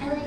I like